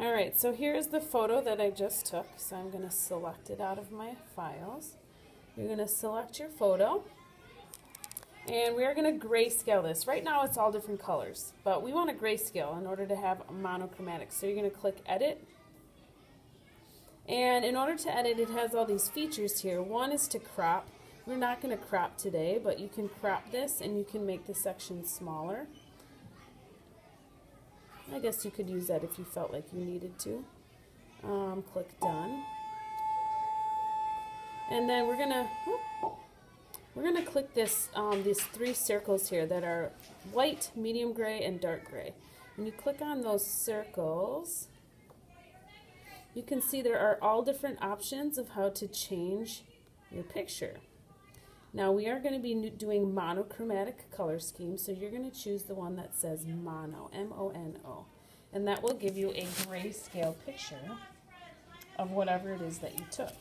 All right, so here's the photo that I just took. So I'm going to select it out of my files. You're going to select your photo. And we are going to grayscale this. Right now it's all different colors, but we want to grayscale in order to have monochromatic. So you're going to click Edit. And in order to edit, it has all these features here. One is to crop. We're not going to crop today, but you can crop this and you can make the section smaller. I guess you could use that if you felt like you needed to. Um, click done. And then we're gonna we're gonna click this um, these three circles here that are white, medium gray, and dark gray. When you click on those circles, you can see there are all different options of how to change your picture. Now we are going to be doing monochromatic color scheme, so you're going to choose the one that says mono, M-O-N-O, and that will give you a grayscale picture of whatever it is that you took.